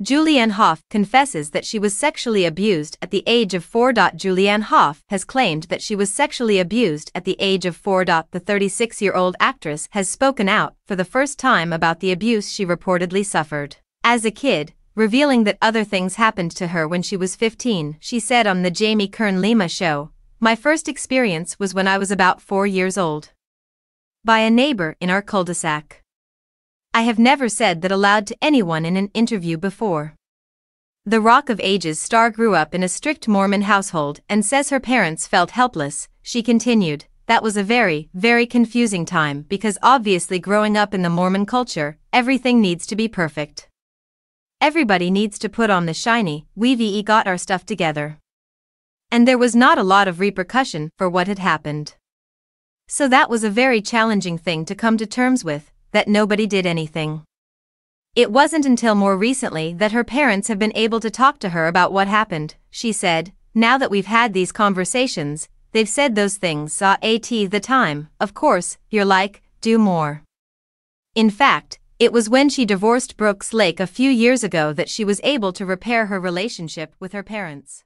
Julianne Hough confesses that she was sexually abused at the age of 4. Julianne Hough has claimed that she was sexually abused at the age of 4. The 36 year old actress has spoken out for the first time about the abuse she reportedly suffered. As a kid, revealing that other things happened to her when she was 15, she said on the Jamie Kern Lima show, My first experience was when I was about four years old. By a neighbor in our cul de sac. I have never said that aloud to anyone in an interview before. The Rock of Ages star grew up in a strict Mormon household and says her parents felt helpless. She continued, That was a very, very confusing time because obviously growing up in the Mormon culture, everything needs to be perfect. Everybody needs to put on the shiny, we got our stuff together. And there was not a lot of repercussion for what had happened. So that was a very challenging thing to come to terms with, that nobody did anything. It wasn't until more recently that her parents have been able to talk to her about what happened, she said. Now that we've had these conversations, they've said those things uh, saw at the time, of course, you're like, do more. In fact, it was when she divorced Brooks Laich a few years ago that she was able to repair her relationship with her parents.